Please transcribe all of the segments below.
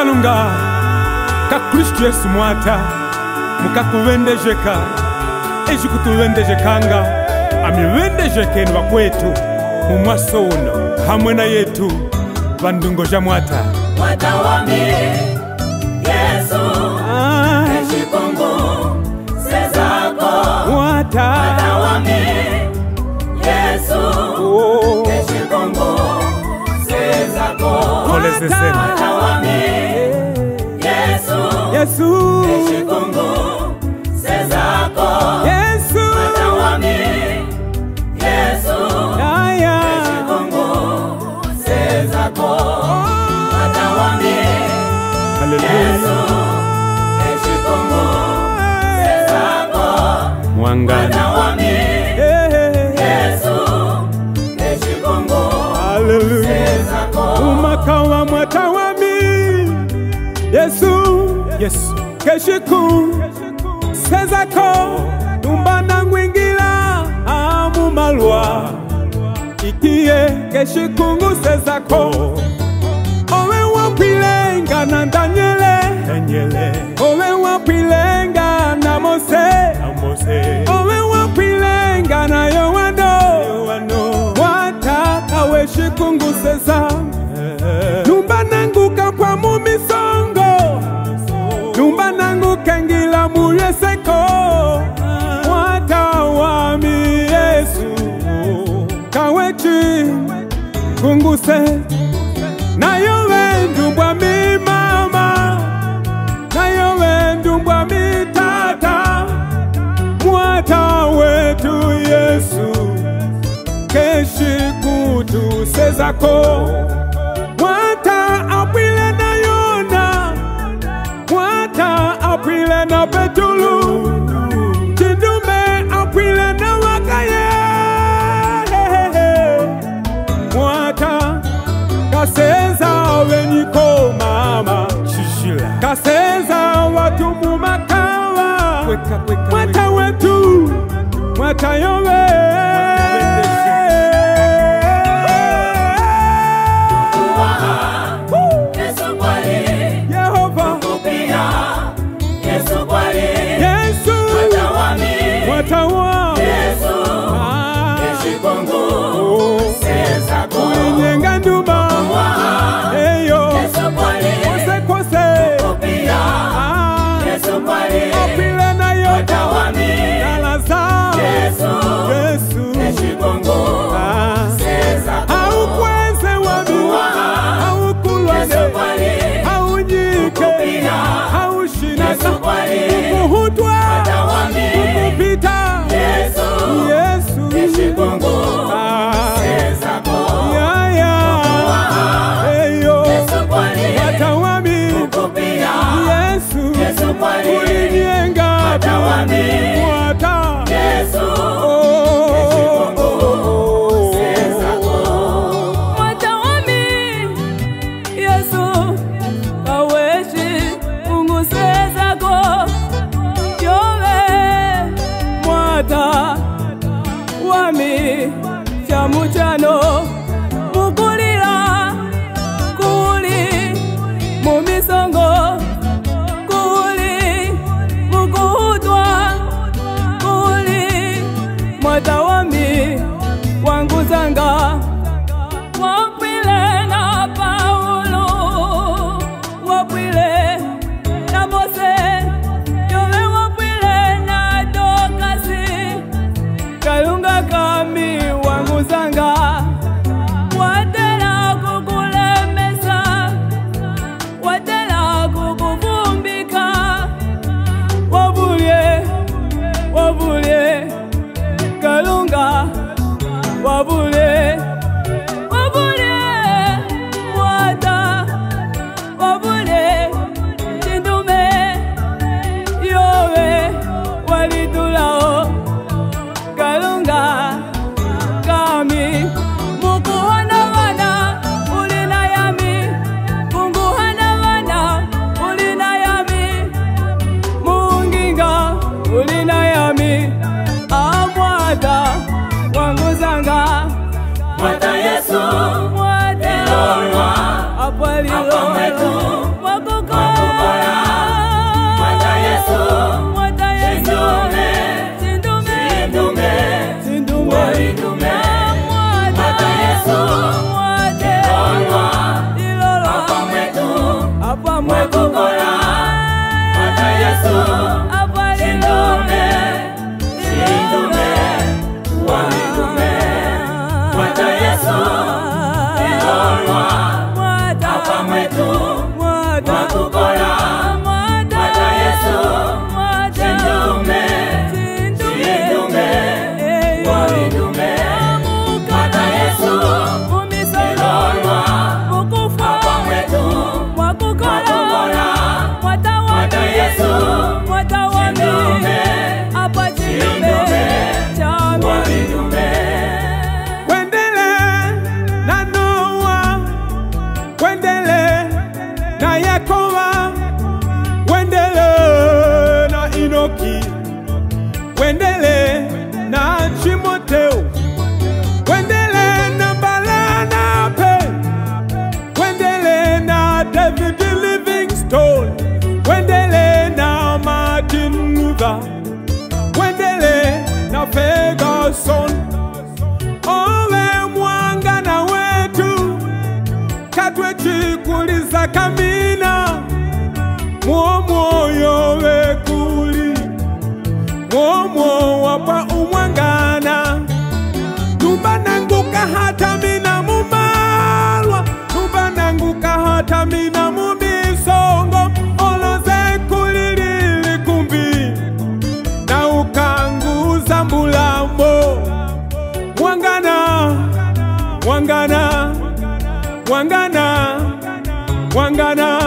kalunga ka kristu yesu mwata mukakuvendejeka eji kutuvendejekanga amivendejekeni vakwetu mumwaso uno hamwe na yetu vandungo ja mwata. Mwata wami Yesu Ah, Eshikungu Sezako mwata. Mwata wami Sezako pole sesema Mwata wami Yesu. Yesu. Eshikungu Sezako yesu. Mwata wami Yesu. Aya. Eshikungu Sezako Mwata wami haleluya Eshikungu Sezako mwangani yesu keshiku. Sezako. Tumbana ngwingila amumalwa ikiye keshikungu sezako. Owe wapwilenga na danyele owe wapwilenga na mose. Owe wapwilenga na yowano watakawe shikungu seza kawechi kunguse. Nayo wendumbwa mi mama. Nayo wendumbwa mi tata. Mwata wetu yesu. Keshi kutu kaseza watu mumakawa mwata wetu mwata yowe mwata wami chamuchano mukulira kuli mumisongo kuli mukuhutwa kuli mwata wami wanguzanga Apa mwe kukola Mata Yesu. Apa kamina mwomwoyo wekuli mwomwo wapa umwangana. Nubananguka hata mina mumalwa nubananguka hata mina mumisongo. Oloze kulilili kumbi na ukanguza mbulambo. Mwangana mwangana mwangana mwangana mwangana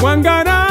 mwangana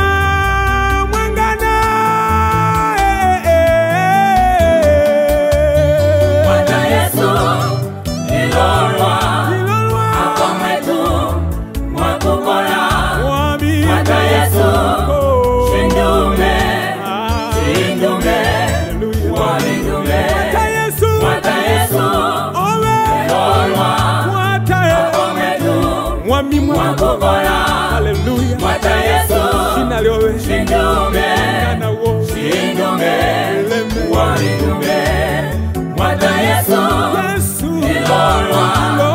Jina lyowe shindume. Kana wo shindume. Eleme. walindume Bwana Yesu. Yesu. Ilolwa.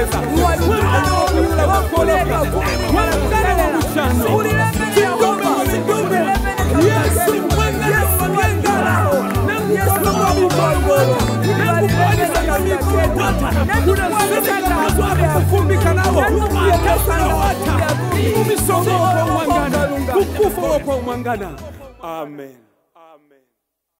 kucheza yule wa kwa umwangana amen.